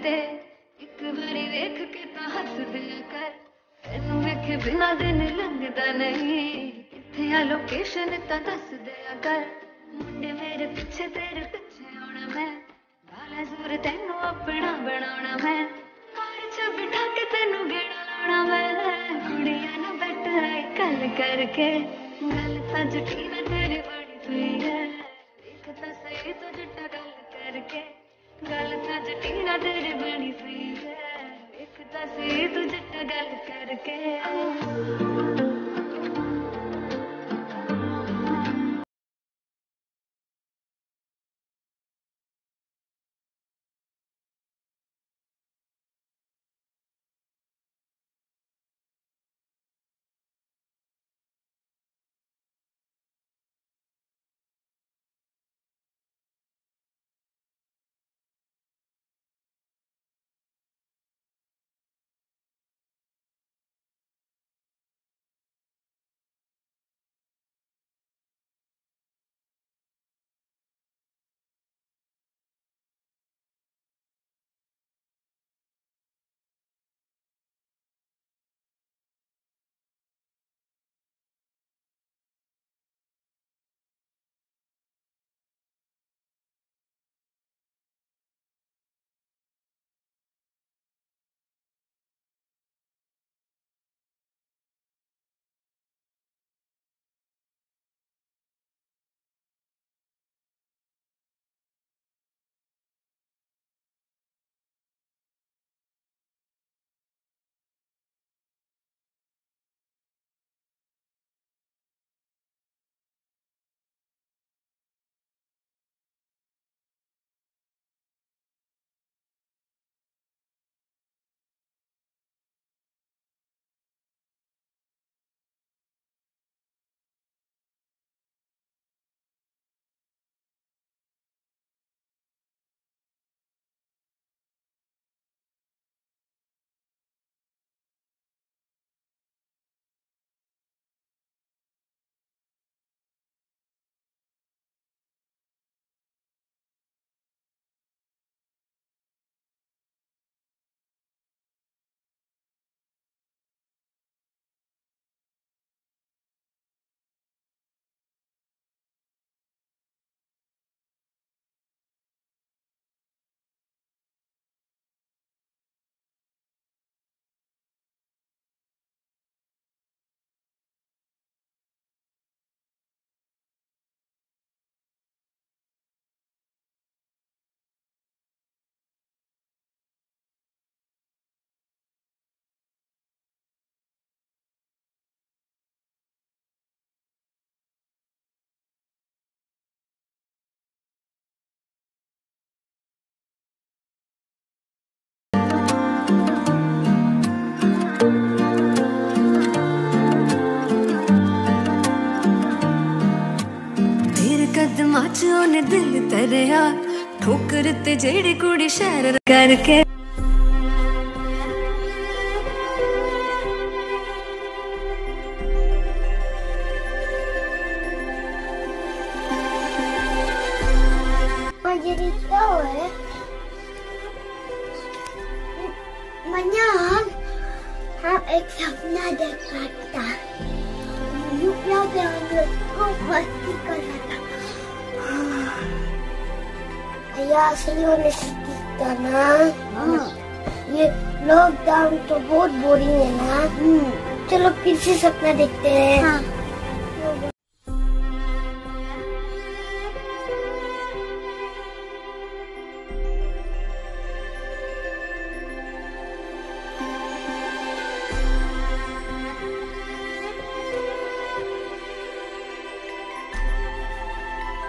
ਤੇ ਇੱਕ ਵਾਰੀ ਵੇਖ ਕੇ ਤਾਂ ਹੱਸ ਦਿਆ ਕਰ ਤੈਨੂੰ ਵੇਖੇ ਬਿਨਾ ਦਿਨ ਲੰਘਦਾ ਨਹੀਂ ਕਿੱਥੇ ਆ ਲੋਕੇਸ਼ਨ ਤਾਂ ਦੱਸ ਦਿਆ ਕਰ ਮੁੰਡੇ ਮੇਰੇ ਪਿੱਛੇ ਤੇਰੇ ਪਿੱਛੇ ਆਉਣਾ ਮੈਂ ਵਾਲਾ ਜ਼ੋਰ ਤੈਨੂੰ ਆਪਣਾ ਬਣਾਉਣਾ ਮੈਂ ਕਾਰ 'ਚ ਬਿਠਾ ਕੇ ਤੈਨੂੰ ਗੇੜਾ ਲਾਉਣਾ ਮੈਂ ਕੁੜੀਆਂ ਨੂੰ ਬੈਠਾ ਗੱਲ ਕਰਕੇ ਗੱਲ ਤਾਂ ਜੁਟੀ ਨਾ ਤੇਰੀ ਬੜੀ ਸਹੀ ਹੈ ਇੱਕ ਤਾਂ ਸਹੀ ਤੂੰ ਜੁੱਟਾ ਗੱਲ ਕਰਕੇ ਗੱਲ ਤਾਂ ਜੁਟੀ ਨਾ ਤੇਰੀ ਬੜੀ ਸਹੀ ਹੈ ਇੱਕ ਤਾਂ ਸਹੀ ਤੂੰ ਜੁੱਟਾ ਗੱਲ ਕਰਕੇ ਕਦਮਾਂ 'ਚ ਉਹਨੇ ਦਿਲ ਤਰਿਆ ਠੋਕਰ ਤੇ ਜਿਹੜੀ ਕੁੜੀ ਸ਼ਹਿਰ ਕਰਕੇ Oye, Rico, eh. Manyan, हम एक सपना देखा था युवा के हम लोग को मस्ती कर रहा था असली होने सीखता ना। ये लॉकडाउन तो बहुत बोरिंग है ना। चलो फिर से सपना देखते हैं।